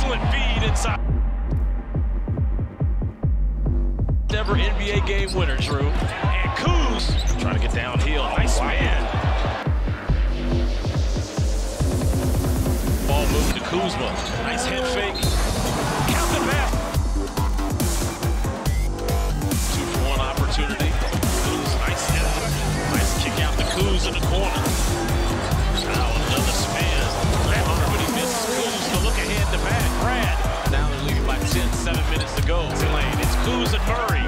excellent feed inside. Ever NBA game winner, Drew. And Kuz trying to get downhill. Nice wow. man. Ball moved to Kuzma. Nice head fake. Count the back. Two for one opportunity. Kuz, nice head. Nice kick out to Kuz in the corner. losing Murray.